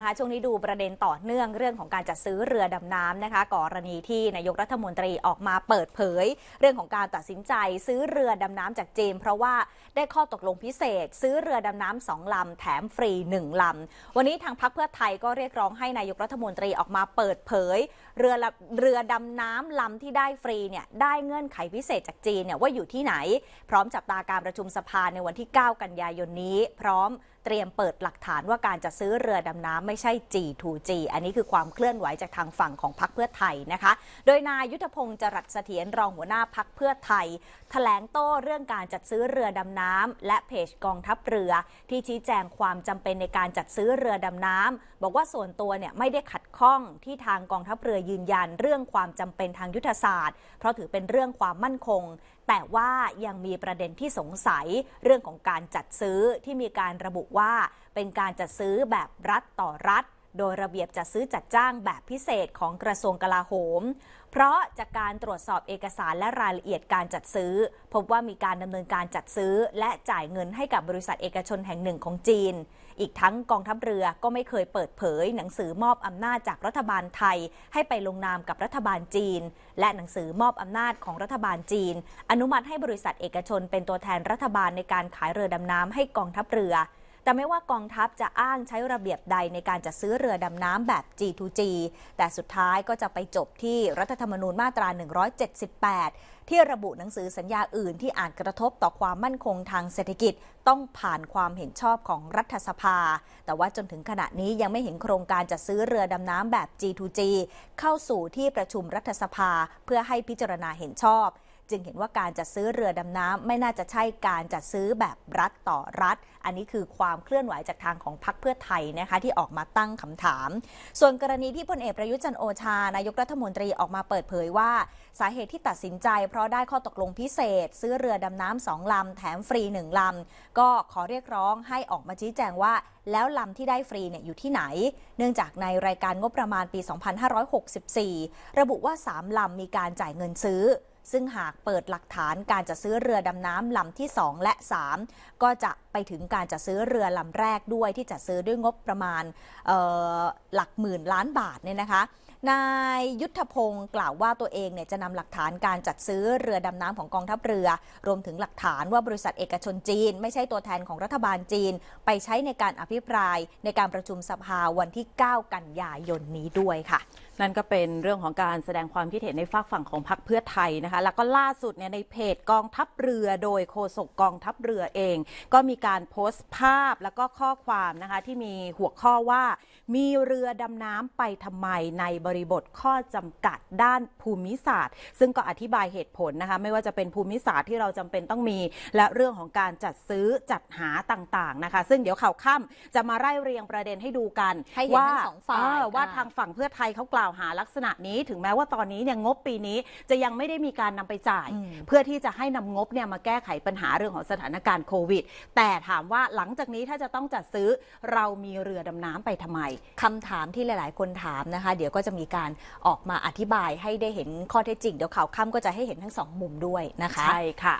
นะคะช่วงนี้ดูประเด็นต่อเนื่องเรื่องของการจัดซื้อเรือดำน้ำนะคะกรณีที่นายกรัฐมนตรีออกมาเปิดเผย เรื่องของการตัดสินใจซื้อเรือดำน้ำจากจีนเพราะว่าได้ข้อตกลงพิเศษ ซื้อเรือดำน้ำสองลำแถมฟรีหนึ่งลำวันนี้ทางพรรคเพื่อไทยก็เรียกร้องให้นายกรัฐมนตรีออกมาเปิดเผย เรือเรือดำน้ำลำที่ได้ฟรีเนี่ยได้เงื่อนไขพิเศษจากจีนเนี่ยว่าอยู่ที่ไหน พร้อมจับตาการประชุมสภาในวันที่ 9 กันยายนนี้ พร้อมเตรียมเปิดหลักฐานว่าการจะซื้อเรือดำน้ำไม่ใช่ G2G อันนี้คือความเคลื่อนไหวจากทางฝั่งของพรรคเพื่อไทยนะคะ โดยนายยุทธพงศ์จรัสเสถียรรองหัวหน้าพรรคเพื่อไทยแถลงโต้เรื่องการจัดซื้อเรือดำน้ำและเพจกองทัพเรือ ที่ชี้แจงความจำเป็นในการจัดซื้อเรือดำน้ำบอกว่าส่วนตัวเนี่ยไม่ได้ขัดข้องที่ทางกองทัพเรือยืนยัน เรื่องความจำเป็นทางยุทธศาสตร์ เพราะถือเป็นเรื่องความมั่นคงแต่ว่ายังมีประเด็นที่สงสัยเรื่องของการจัดซื้อที่มีการระบุว่าเป็นการจัดซื้อแบบรัฐต่อรัฐ โดยระเบียบจัดซื้อจัดจ้างแบบพิเศษของกระทรวงกลาโหม เพราะจากการตรวจสอบเอกสารและรายละเอียดการจัดซื้อ พบว่ามีการดำเนินการจัดซื้อ และจ่ายเงินให้กับบริษัทเอกชนแห่งหนึ่งของจีน อีกทั้งกองทัพเรือก็ไม่เคยเปิดเผย หนังสือมอบอำนาจจากรัฐบาลไทย ให้ไปลงนามกับรัฐบาลจีน และหนังสือมอบอำนาจของรัฐบาลจีน อนุมัติให้บริษัทเอกชนเป็นตัวแทนรัฐบาลในการขายเรือดำน้ำให้กองทัพเรือ แต่ไม่ว่ากองทัพจะอ้างใช้ระเบียบใดในการจัดซื้อเรือดำน้ำแบบ G2G แต่สุดท้ายก็จะไปจบที่รัฐธรรมนูญมาตรา 178 ที่ระบุหนังสือสัญญาอื่นที่อาจกระทบต่อความมั่นคงทางเศรษฐกิจต้องผ่านความเห็นชอบของรัฐสภา แต่ว่าจนถึงขณะนี้ยังไม่เห็นโครงการจัดซื้อเรือดำน้ำแบบ G2G เข้าสู่ที่ประชุมรัฐสภาเพื่อให้พิจารณาเห็นชอบ จึงเห็นว่าการจัดซื้อเรือดำน้ำไม่น่าจะใช่การจัดซื้อแบบรัฐต่อรัฐ อันนี้คือความเคลื่อนไหวจากทางของพรรคเพื่อไทยนะคะที่ออกมาตั้งคำถาม ส่วนกรณีที่พลเอกประยุทธ์จันโอชานายกรัฐมนตรีออกมาเปิดเผยว่า สาเหตุที่ตัดสินใจ เพราะได้ข้อตกลงพิเศษ ซื้อเรือดำน้ำสองลำแถมฟรีหนึ่งลำก็ขอเรียกร้องให้ออกมาชี้แจงว่า แล้วลำที่ได้ฟรีเนี่ยอยู่ที่ไหน เนื่องจากในรายการงบประมาณปี 2564 ระบุว่า 3 ลำมีการจ่ายเงินซื้อซึ่งหากเปิดหลักฐานการจะซื้อเรือดำน้ำลำที่ 2 และ 3 ก็จะไปถึงการจะซื้อเรือลำแรกด้วยที่จะซื้อด้วยงบประมาณหลักหมื่นล้านบาทเนี่ยนะคะนายยุทธพงศ์กล่าวว่าตัวเองเนี่ยจะนำหลักฐานการจัดซื้อเรือดำน้ำของกองทัพเรือ รวมถึงหลักฐานว่าบริษัทเอกชนจีน ไม่ใช่ตัวแทนของรัฐบาลจีน ไปใช้ในการอภิปรายในการประชุมสภาวันที่ 9 กันยายนนี้ด้วยค่ะ นั่นก็เป็นเรื่องของการแสดงความคิดเห็นในฝากฝั่งของพรรคเพื่อไทยนะคะ แล้วก็ล่าสุดเนี่ยในเพจกองทัพเรือโดยโฆษกกองทัพเรือเอง ก็มีการโพสต์ภาพแล้วก็ข้อความนะคะที่มีหัวข้อว่า มีเรือดำน้ำไปทำไมในบริบทข้อจำกัดด้านภูมิศาสตร์ ซึ่งก็อธิบายเหตุผลนะคะไม่ว่าจะเป็นภูมิศาสตร์ที่เราจำเป็นต้องมี และเรื่องของการจัดซื้อจัดหาต่างๆนะคะ ซึ่งเดี๋ยวข่าวค่ำจะมาไล่เรียงประเด็นให้ดูกันให้เห็นทั้งสองฝ่ายเว่าทางฝั่งเพื่อไทยเขากล่าวหาลักษณะนี้ ถึงแม้ว่าตอนนี้เนี่ยงบปีนี้จะยังไม่ได้มีการนำไปจ่าย เพื่อที่จะให้นำงบเนี่ยมาแก้ไขปัญหาเรื่องของสถานการณ์โควิด แต่ถามว่าหลังจากนี้ถ้าจะต้องจัดซื้อเรามีเรือดำน้ำไปทำไมคำถามที่หลาย ๆ คนถามนะคะ เดี๋ยวก็จะมีการออกมาอธิบายให้ได้เห็นข้อเท็จจริง เดี๋ยวข่าวค่ำก็จะให้เห็นทั้งสองมุมด้วยนะคะ ใช่ค่ะ